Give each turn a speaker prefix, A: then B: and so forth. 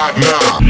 A: right now.